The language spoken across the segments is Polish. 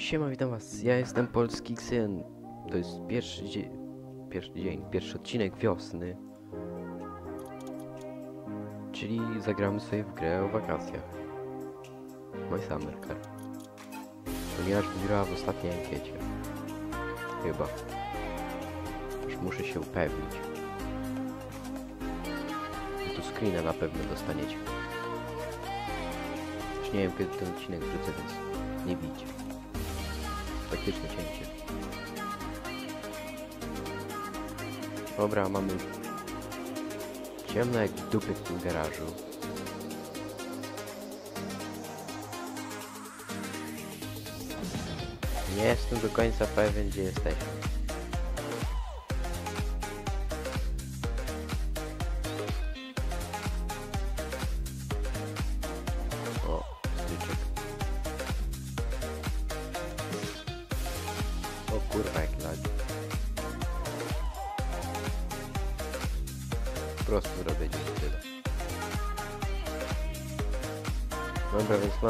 Siema, witam was. Ja jestem Polski Ksyn. To jest pierwszy dzień, pierwszy dzień, pierwszy odcinek wiosny. Czyli zagramy sobie w grę o wakacjach. My Summer Car. Ponieważ wygrała w ostatniej ankiecie. Chyba. Już muszę się upewnić. I tu screena na pewno dostaniecie. Już nie wiem kiedy ten odcinek wrócę, więc nie bijcie. Taktyczne cięcie. Dobra, mamy ciemno jak dupy w tym garażu. Nie jestem do końca pewien, gdzie jesteśmy.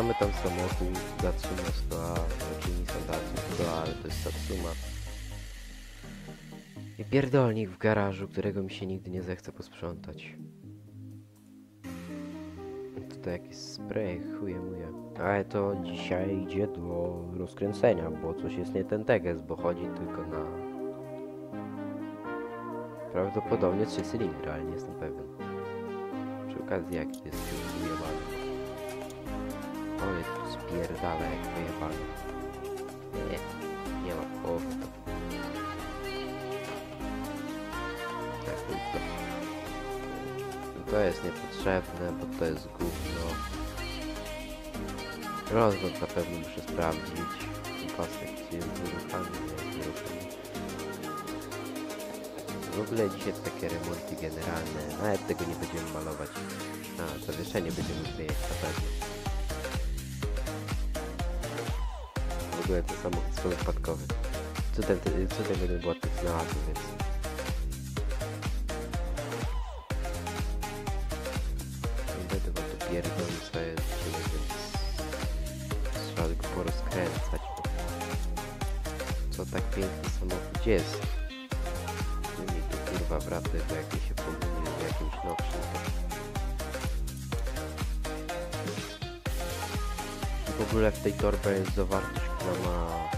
Mamy tam samochód Datsuma 100A, znaczy Nissan Datsun 100A, ale to jest Satsuma. I pierdolnik w garażu, którego mi się nigdy nie zechce posprzątać. Tutaj jakiś spray, chuje muje. Ale to dzisiaj idzie do rozkręcenia, bo coś jest nie ten teges, bo chodzi tylko na... Prawdopodobnie trzy cylindry, ale nie jestem pewien. Przy okazji jaki jest ujebany. O, jest tu spierdala jak wyjebany. Nie, nie ma połowy to. Tak, chuj w to. To jest niepotrzebne, bo to jest gówno. Rozwód na pewno muszę sprawdzić. Pasek czy jest wyruchany, nie jest wyruchany. W ogóle dzisiaj to takie remonty generalne. Nawet tego nie będziemy malować. A, zawieszenie będziemy zmieniać na pewno. Ogóle to samochód przypadkowy. Cudem, cudem nie było tych znalazł, więc... Będę wam tu pierdolił swoje życie, więc... Trzeba tylko porozkręcać. Co tak piękny samochód jest? Gdzie mi tu kurwa wraty, bo jak mi się pomylił w jakimś nowszym, to... W ogóle w tej torbie jest zawartość, ma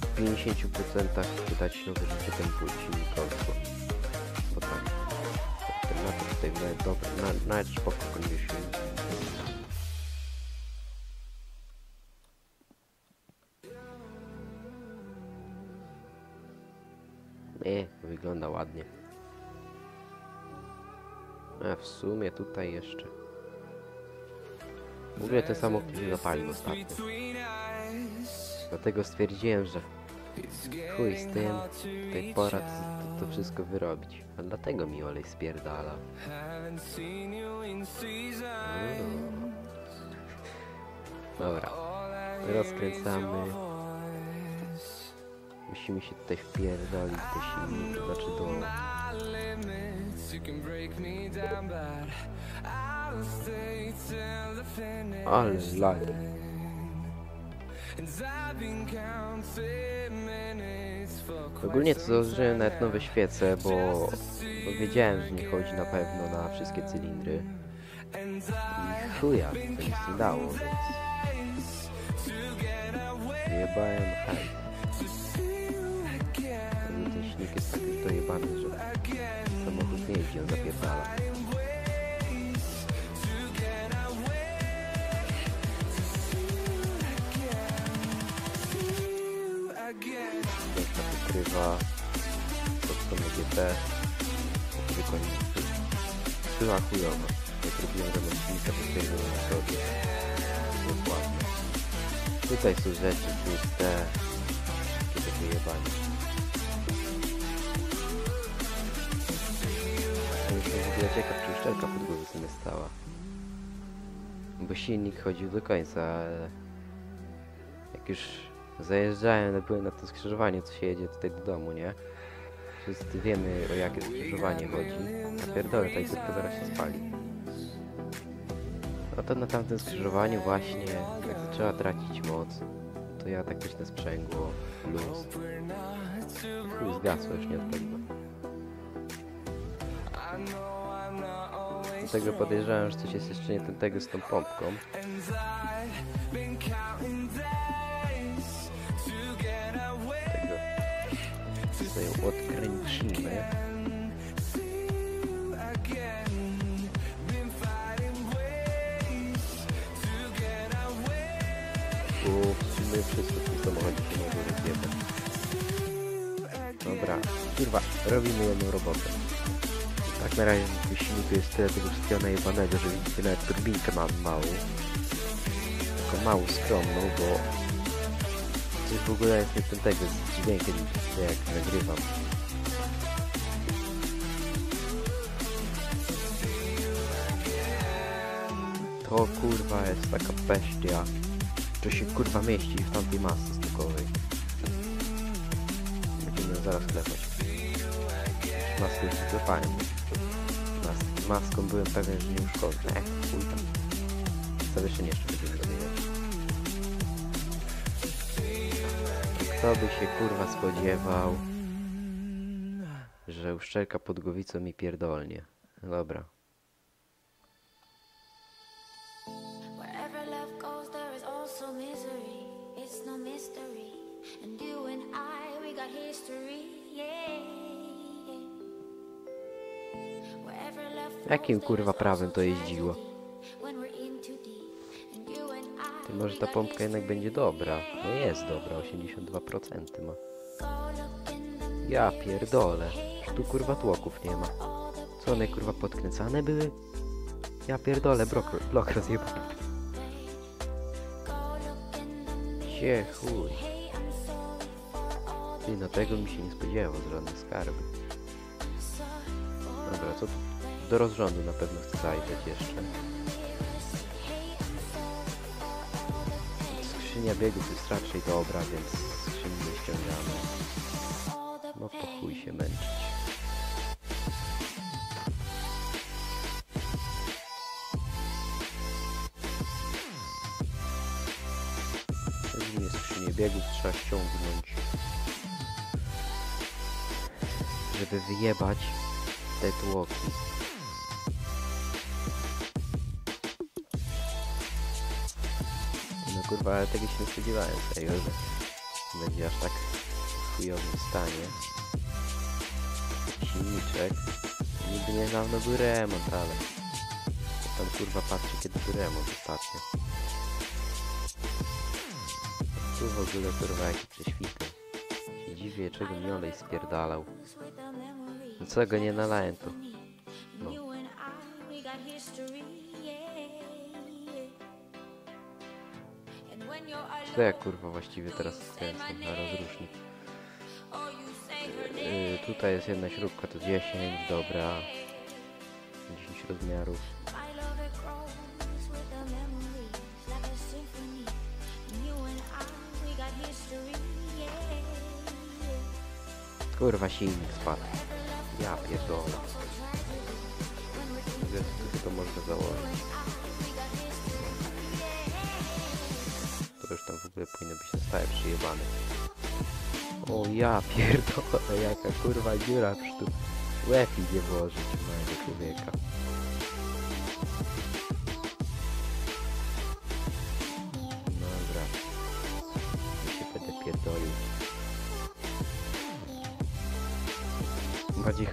w 50% wydać nowe życie ten silnikowy, bo, tak. Na to tutaj nawet dobry, na, nawet spoko condition. Nie, wygląda ładnie. A w sumie tutaj jeszcze. Ogóle ten samochód się zapalił ostatnio. Dlatego stwierdziłem, że chuj z tym, tutaj pora to, to wszystko wyrobić. A dlatego mi olej spierdala. Mm. Dobra, rozkręcamy. Musimy się tutaj wpierdolić do silnika, znaczy do... Ale lali. Ogólnie to założyłem nawet nowe świece, bo, bo wiedziałem, że nie chodzi na pewno na wszystkie cylindry. I chuja, to nic nie dało, więc... Jebałem hajs. Silnik jest tak dojebany, że samochód nie jeździ, on zapierdala. Piękna pokrywa pod stronę GT. Zwykła nie była chujowa. Jak robiłem remont silnika, to stwierdziłem na sobie. Ładne. Tutaj są rzeczy puste. Takie wyjebanie. Myślę, że biblioteka czy uszczelka pod sobie stała. Bo silnik chodził do końca, ale jak już zajeżdżałem, no byłem na to skrzyżowanie, co się jedzie tutaj do domu, nie? Wszyscy wiemy, o jakie skrzyżowanie chodzi. A pierdolę, ta izbka zaraz się spali. No to na tamtym skrzyżowaniu właśnie, jak trzeba tracić moc, to ja tak na sprzęgło, luz. Chuj, zgasło, już nie odpaliło. Dlatego podejrzewam, że coś jest jeszcze nie tego z tą pompką. Tego sobie odkręcimy. Bo w sumie wszystko w tym samochodzie rozjebać. Dobra, kurwa, robimy jedną robotę. Tak na razie w silniku jest tyle tego wszystkiego najebanego, że widzicie nawet turbinkę mam małą. Tylko małą, skromną, bo coś w ogóle jest nie ten tego z dźwiękiem, jak nagrywam. To kurwa jest taka bestia, że się kurwa mieści w tamtej masce stokowej. Będziemy zaraz klepać. Maskę już wyklepałem. Mas maską byłem pewien, że nie uszkodzę. Ech, chuj tam. Jeszcze będziemy. Kto by się kurwa spodziewał, że uszczelka pod głowicą mi pierdolnie. Dobra. Wherever love Jakim kurwa prawem to jeździło? Ty może ta pompka jednak będzie dobra. No jest dobra, 82% ma. Ja pierdolę. Tu kurwa tłoków nie ma. Co one kurwa podkręcane były? Ja pierdolę, blok, blok the Gdzie chuj? No tego mi się nie spodziewał, z żadne skarby. Co? Do rozrządu na pewno chcę zajrzeć jeszcze. Skrzynia biegów jest raczej dobra, więc skrzyni nie ściągamy. No po chuj się męczyć. Pewnie skrzynię biegów trzeba ściągnąć, żeby wyjebać te tłoki. No kurwa, ale tego się nie spodziewałem serio, że będzie aż tak w chujowym stanie. Silniczek. Niby niedawno był remont, ale... Tam kurwa patrzy kiedy był remont ostatnio. Tu w ogóle kurwa jaki prześwity. Dziwię czego mi olej spierdalał. No co nie nalałem Co ja kurwa właściwie teraz skręcam na rozrusznik. or you say her name, Yy, tutaj jest jedna śrubka, to 10, dobra. 10 rozmiarów. Kurwa silnik spadł. Ja pierdolę. Gdzie tu to można założyć? To już tam w ogóle powinno być na stałe przyjebane. O ja pierdolę, jaka kurwa dziura, przecież tu łeb idzie włożyć mojego człowieka.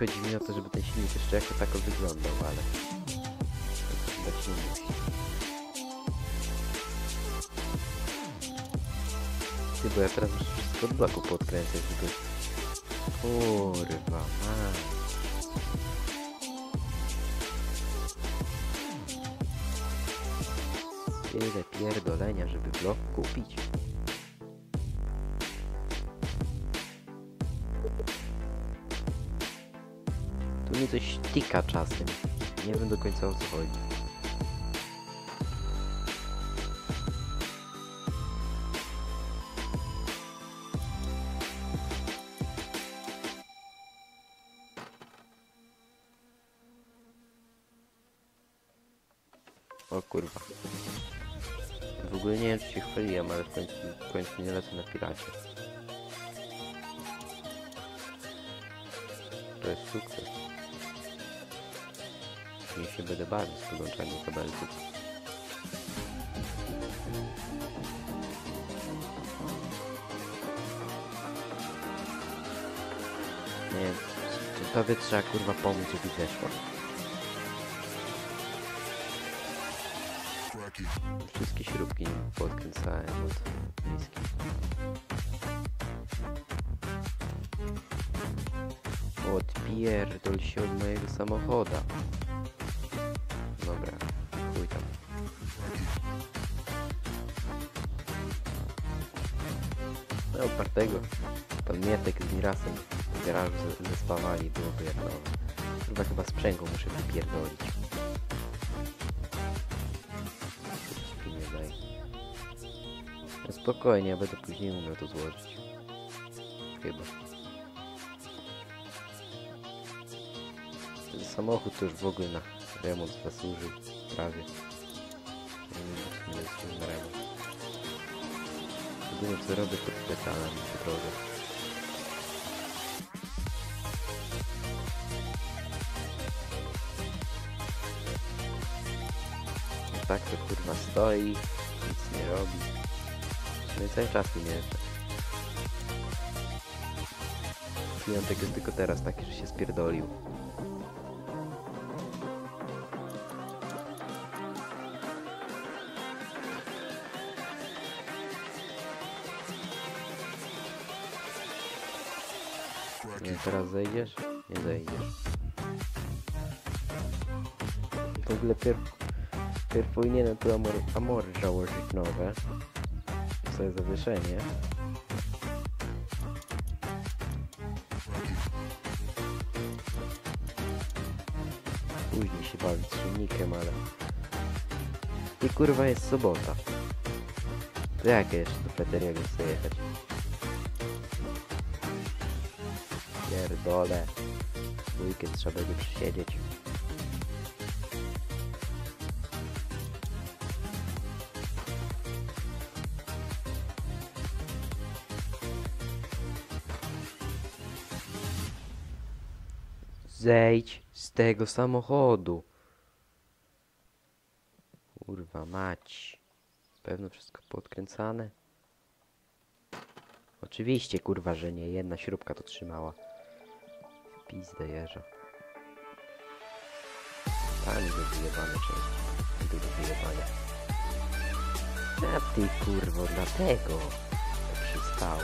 Chodzi mi o to, żeby ten silnik jeszcze jako tako wyglądał, ale... Ty, bo ja teraz muszę wszystko od bloku podkręcać, żeby... Kurwa, man. Tyle pierdolenia, żeby blok kupić. Mi coś tika czasem. Nie wiem do końca o co chodzi. O kurwa. W ogóle nie wiem czy się chwaliłem, ale w końcu, w końcu nie lecę na piracie. To jest sukces. Nie się będę bawił z podłączaniem kabelków. Nie wiem, tobie trzeba kurwa pomóc, żeby zeszła. Wszystkie śrubki podkręcałem od miski. Odpierdol się od mojego samochoda. Opartego. Pan Mietek z Mirasem w garażu ze- zespawali, byłoby jak nowe. Chyba chyba sprzęgło muszę wypierdolić. No spokojnie, ja będę później umiał to złożyć. Chyba. Ten samochód to już w ogóle na remont zasłużył. Prawie. Nie wiem, na remont. Jedyne co robię to petalam w drodze. No tak to kurwa stoi, nic nie robi. No i cały czas nie jeżdżę. Klientek jest tylko teraz taki, że się spierdolił. Teraz zejdziesz? Nie zejdziesz. W ogóle pierw, pierw powinienem tu amor, założyć nowe. Sobie zawieszenie. Później się bawić z silnikiem, ale... I kurwa jest sobota. To jak ja jeszcze do Peteriego chcę jechać? Pierdolę. Weekend trzeba będzie przysiedzieć. Zejdź z tego samochodu. Kurwa mać. Pewno wszystko podkręcane? Oczywiście kurwa, że nie. Jedna śrubka to trzymała. Pizdę jeża. Tam do wyjebane części. Do wyjebania. A ty kurwo, dlatego tak się stało.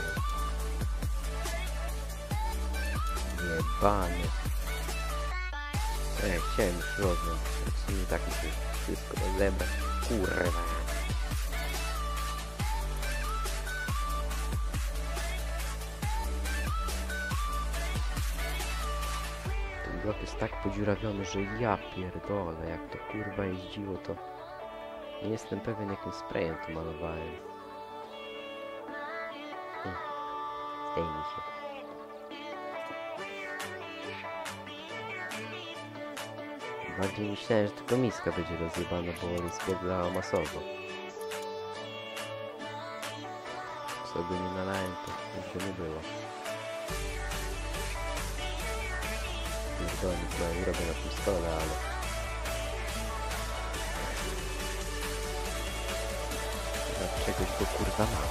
Jebany. Ej, chciałem już rozwiązać. W sumie tak muszę wszystko rozebrać. Kurwa. Blok jest tak podziurawiony, że ja pierdolę, jak to kurwa jeździło, to nie jestem pewien jakim sprayem to malowałem. Hm. Zdejmij się. Bardziej myślałem, że tylko miska będzie rozjebana, bo rozpierdlała masowo. By nie nalałem, to już nie było. Co ja robię na tym stole, ale... Chyba czegoś go kurwa ma.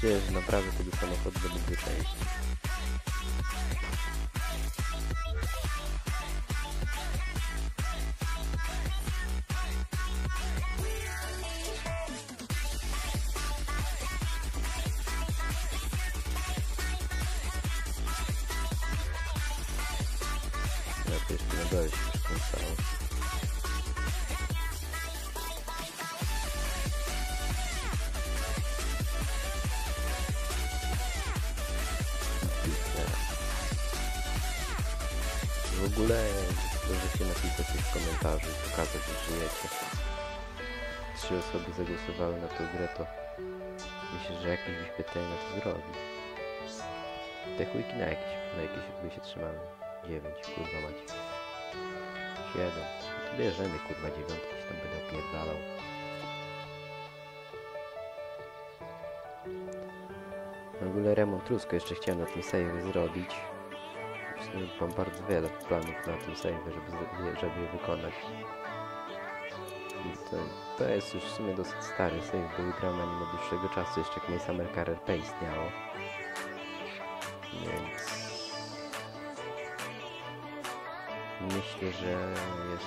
Czuję, że naprawdę tego samochodu będę dwie na dole się przykręcało. W ogóle możecie napisać w komentarzu pokazać, że żyjecie. Trzy osoby zagłosowały na tę grę, to myślę, że jakieś wyświetlenie to zrobi. Te chujki na jakieś, na jakieś jakby się trzymały. 9, kurwa macie. 7. to bierzemy kurwa dziewiątkę, się tam będę opierdalał. W ogóle remont trusko jeszcze chciałem na tym save zrobić. Mam bardzo wiele planów na tym save, żeby, żeby je wykonać. To, to jest już w sumie dosyć stary save, grałem na nim od dłuższego czasu, jeszcze jak Summer Car RP istniało. Więc... Myślę, że jest...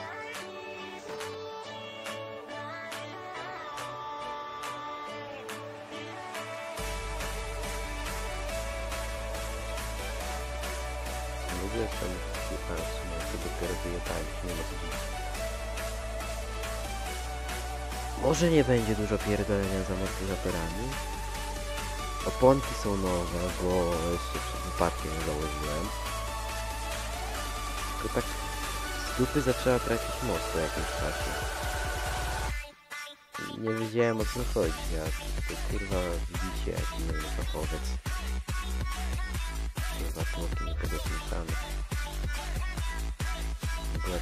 W ogóle czemu kurwa w sumie to dopiero wyjechałem, nie ma co. Może nie będzie dużo pierdolenia za amortyzatorami. Oponki są nowe, bo jeszcze przed wypadkiem założyłem. Tylko tak dupy zaczęła tracić moc po jakimś czasie. Nie wiedziałem o co chodzi, a to kurwa widzicie jaki nie wiem fachowiec. Kurwa tłoki nie podosłyszane. Była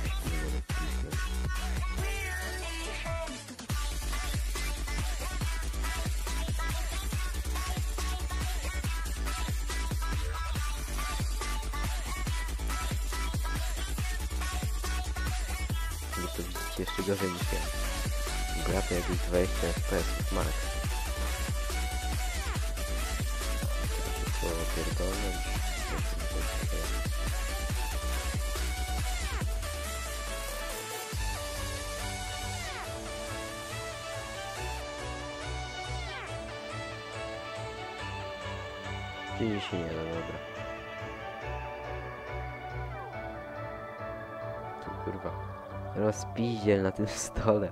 to widzicie jeszcze gorzej niż ja. Gra to jakieś 20 FPS max. Się pierdolnąć. Dzieje się nie da, dobra. Rozpiździel na tym stole.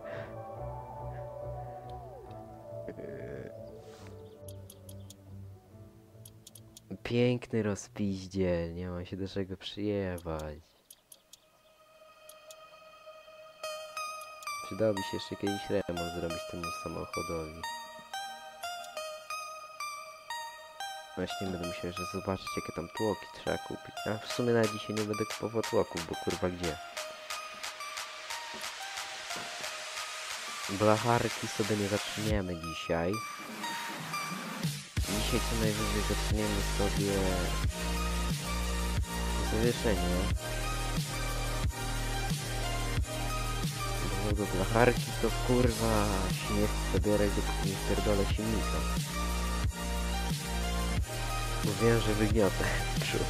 Piękny rozpiździel, nie ma się do czego przyjebać. Przydałoby się jeszcze kiedyś remont zrobić temu samochodowi. Właśnie będę musiał jeszcze zobaczyć jakie tam tłoki trzeba kupić. A w sumie na dzisiaj nie będę kupował tłoków, bo kurwa gdzie? Blacharki sobie nie zaczniemy dzisiaj. Dzisiaj co najwyżej zaczniemy sobie zawieszenie. Bo do blacharki to kurwa śmiech zabierać dopóki nie pierdolę silnika. Bo wiem, że wygniotę. Przód.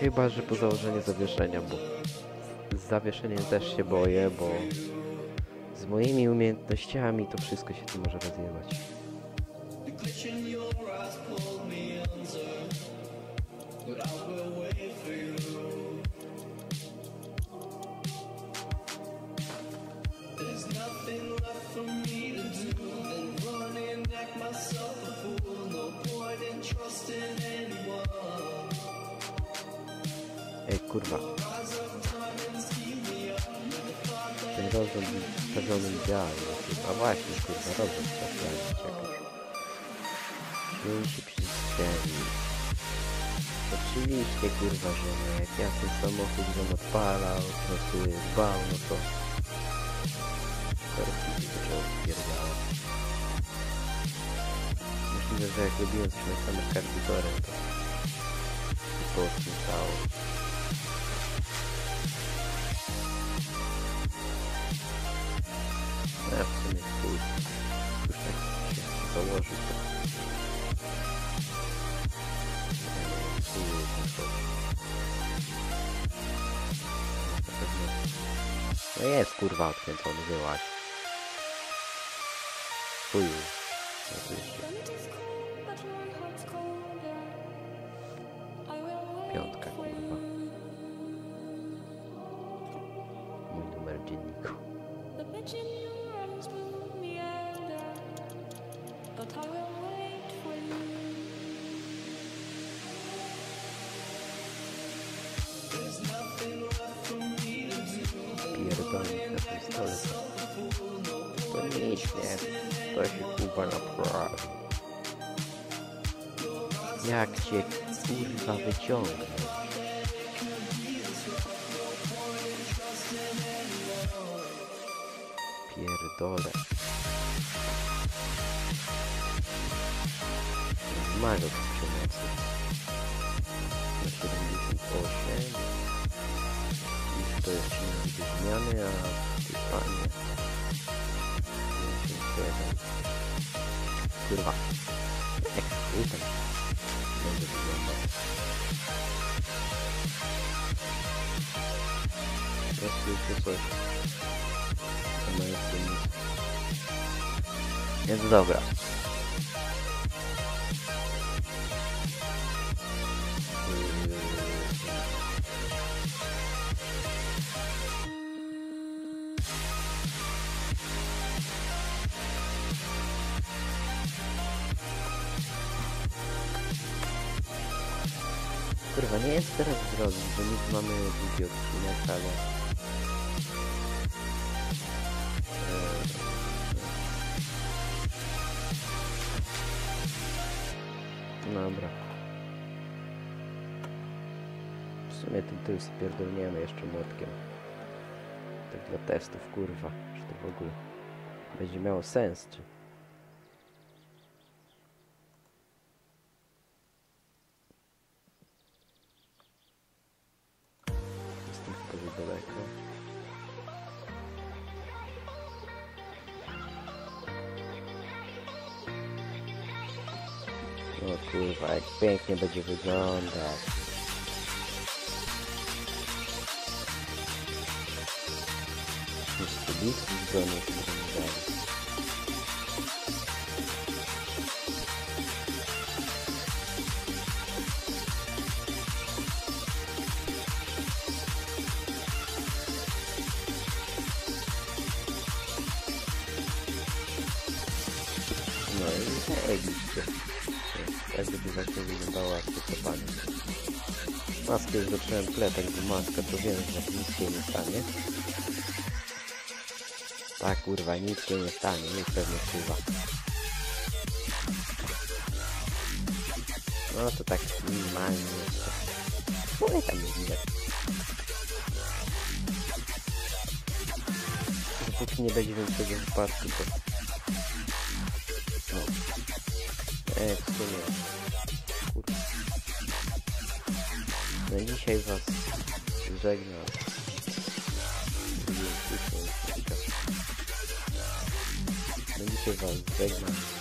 Chyba, że po założeniu zawieszenia, bo z zawieszeniem też się boję, bo z moimi umiejętnościami to wszystko się tu może rozjebać. Ej, kurwa. Ten rozrząd jest stawiony idealnie. A właśnie, kurwa, rozrząd stawiony, czekaj. Święci przestrzeni. Oczywiście, kurwa, że nie. Jak ja ten samochód bym odpalał, po prostu dbał, no to... Korki się zaczęło spierdalać. Myślę, że jak robiłem coś na Ja w sumie chuj. Już tak się założył. no jest kurwa odkręcony, wyłaź. Chuju. No piątka ciśnie, to się kurwa naprawdę. Jak cię kurwa wyciągnąć? Pierdolę. Zmagał w przemocy. Na 78. I to jest zmiany, a ty panie. 57. Kurwa. Jak tam będzie wyglądał. Jeszcze coś. To jeszcze nic. Więc dobra. Kurwa, nie jest teraz zrobić, bo nic mamy długi odcinek, ale... Eee, Dobra. W sumie ten tył spierdolniemy jeszcze młotkiem. Tak dla testów, kurwa, że to w ogóle będzie miało sens, czy... Jestem chyba za daleko. O kurwa, jak pięknie będzie wyglądać. Jeszcze bit z dronu By właśnie wyglądała akceptowanie. Maskę już zacząłem pletać, bo maska to wiem, że nic się nie stanie. Tak kurwa, nic się nie stanie, nic pewnie chyba. No to tak minimalnie jeszcze. Mówię tam nie widać. Dopóki nie będzie większego wypadku, to... No. E, w sumie... No dzisiaj was żegnam. No dzisiaj was żegnam.